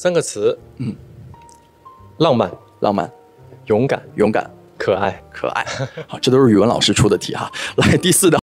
三个词。嗯。浪漫。浪漫。勇敢。勇敢。可爱。可爱。好这都是语文老师出的题哈。来第四道。